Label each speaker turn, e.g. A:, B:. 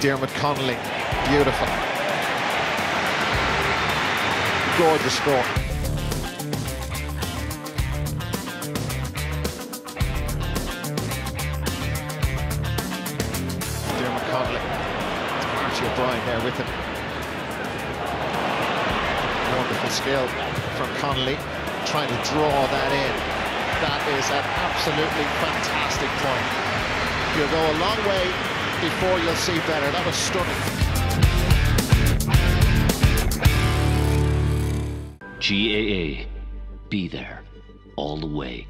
A: Diarmuid Connolly, beautiful. Gorgeous score. Diarmuid Connolly. It's Archie O'Brien there with him. Wonderful skill from Connolly, trying to draw that in. That is an absolutely fantastic point. You'll go a long way before you'll see better. That was stunning.
B: GAA. Be there all the way.